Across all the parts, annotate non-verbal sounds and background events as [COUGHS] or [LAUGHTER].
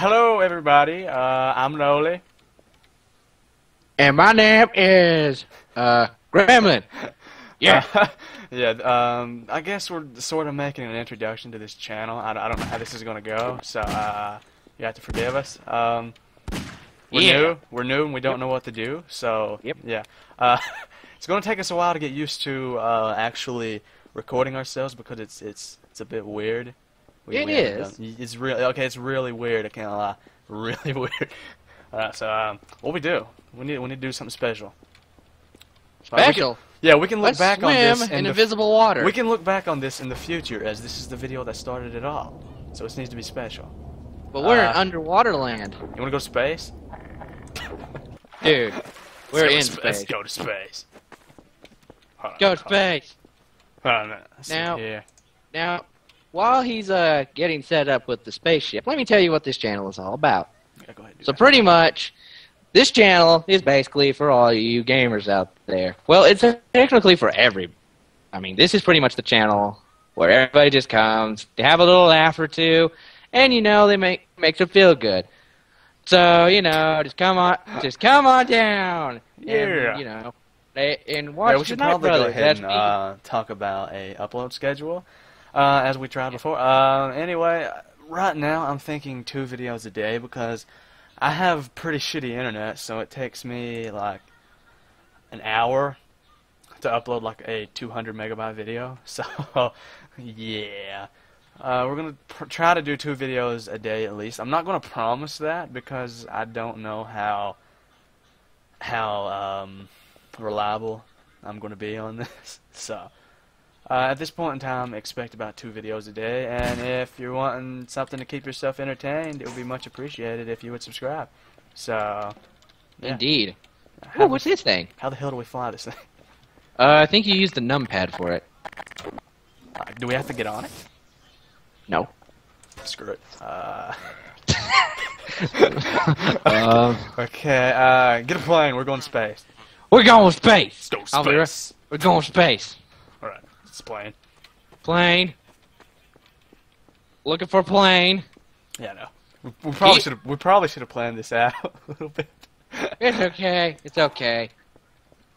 Hello, everybody. Uh, I'm Noli. And my name is uh Gremlin. [LAUGHS] Yeah. Uh, [LAUGHS] yeah. Um, I guess we're sort of making an introduction to this channel. I, I don't know how this is gonna go, so uh, you have to forgive us. Um, we're Yeah. new. We're new, and we don't know what to do. So Yep. yeah. Uh, [LAUGHS] it's gonna take us a while to get used to uh, actually recording ourselves because it's it's it's a bit weird. We, It we is. done- It's really okay. It's really weird. I can't lie. [LAUGHS] Really weird. Alright, so um, what we do? We need we need to do something special. Uh, we can- Special. yeah, we can look Let's back on swim this in the, invisible water. We can look back on this in the future as this is the video that started it all. So it needs to be special. but we're uh, in underwater land, You want to go to space? [LAUGHS] dude. We're in to sp- Let's go to space. Hold on, Go hold to on. space. Hold on a minute. Now- here. Now, while he's uh getting set up with the spaceship, let me tell you what this channel is all about. Yeah, go ahead. So that. pretty much, this channel is basically for all you gamers out there. Well, it's technically for every. I mean, this is pretty much the channel where everybody just comes to have a little laugh or two, and you know they make makes them feel good. So you know, just come on, just come on down. Yeah. And, you know, and watch yeah, we should Knight probably Brothers. go ahead and uh, talk about a upload schedule, uh, as we tried before. Uh, anyway, right now I'm thinking two videos a day because I have pretty shitty internet, so it takes me like an hour to upload like a 200 megabyte video. [LAUGHS] So yeah. Uh, we're gonna pr- try to do two videos a day at least. I'm not gonna promise that because I don't know how how um, reliable I'm going to be on [LAUGHS] this. So, uh, at this point in time, expect about two videos a day. And if you're wanting something to keep yourself entertained, it would be much appreciated if you would subscribe. So, yeah. Indeed. how, Ooh, what's this thing? how the hell do we fly this thing? Uh, I think you used the numpad for it. Uh, do we have to get on it? No. Screw it. Uh, [LAUGHS] um, okay, uh, get a plane. We're going to space. we're going space. Go I'll right- space. We're going space. Alright, it's a plane. Plane. Looking for plane. Yeah, no. We, we probably should have. We probably should have planned this out [LAUGHS] a little bit. It's okay. It's okay.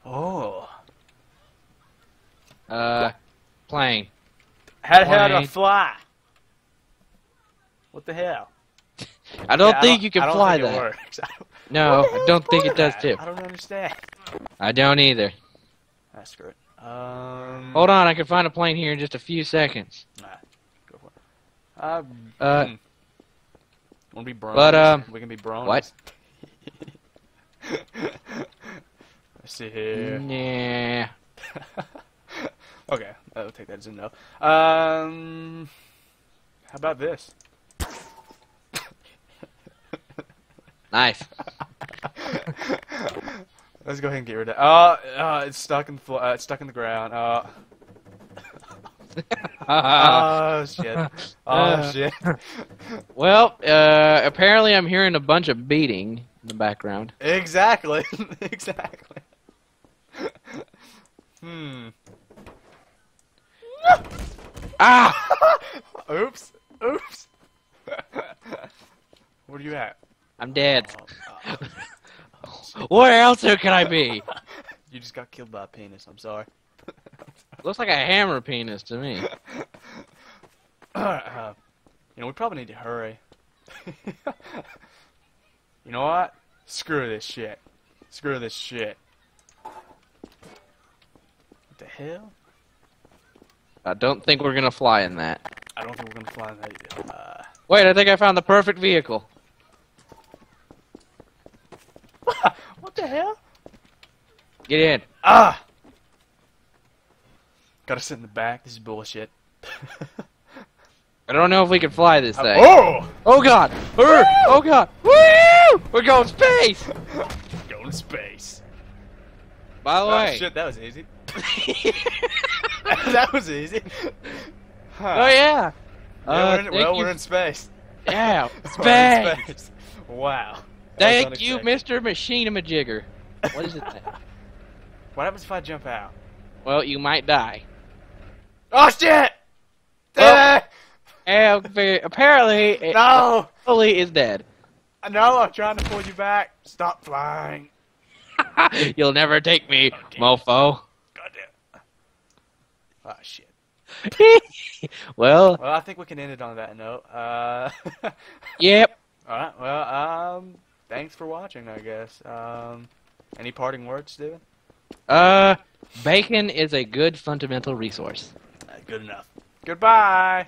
Oh. Uh, plane. How the hell do I fly? What the hell? [LAUGHS] I don't Yeah, think you can I don't fly that. It works. [LAUGHS] I don't, No, What the I don't think it does point too. I don't understand. I don't either. Ah, screw it. Um, Hold on, I can find a plane here in just a few seconds. Nah, go for it. Uh, Uh, hmm. wanna be bronze? but, um, we can be bronze. what? [LAUGHS] Let's see here. Yeah. [LAUGHS] okay, I'll take that as a no. Um, how about this? Nice. Let's go ahead and get rid of. Oh, uh, it's stuck in the uh, it's stuck in the ground. Uh, [LAUGHS] oh shit! [LAUGHS] Oh Uh. shit! [LAUGHS] well, uh, apparently I'm hearing a bunch of beating in the background. exactly, exactly. hmm. Ah! Oops! Oops! Where are you at? I'm dead. Oh, Where else can I be? [LAUGHS] You just got killed by a penis. I'm sorry. [LAUGHS] Looks like a hammer penis to me. uh, [COUGHS] you know, we probably need to hurry. [LAUGHS] you know what? Screw this shit. Screw this shit. What the hell? I don't think we're gonna fly in that. I don't think we're gonna fly in that. Uh, Wait, I think I found the perfect vehicle. what the hell? Get in. Ah! Gotta sit in the back. This is bullshit. [LAUGHS] I don't know if we can fly this thing. oh! Oh god! Hurry! Oh god! Woo! We're going space! [LAUGHS] Going to space. By the Oh way. shit, that was easy. [LAUGHS] that was easy. Huh. oh yeah! Yeah, Uh, we're in, well, you- we're in space. Yeah, space! space. Wow. That was Thank you, unexpected. Mr. Machinimajigger. What is it? [LAUGHS] What happens if I jump out? well, you might die. Oh shit! Oh. And apparently, [LAUGHS] it no! fully is dead. I know, I'm trying to pull you back. Stop flying. [LAUGHS] You'll never take me, mofo. Goddamn. Oh, shit. well, Well, I think we can end it on that note. Uh, yep. Alright, well, um, thanks for watching, I guess. Um, any parting words, Steven? Uh, bacon is a good fundamental resource. Uh, good enough. Goodbye!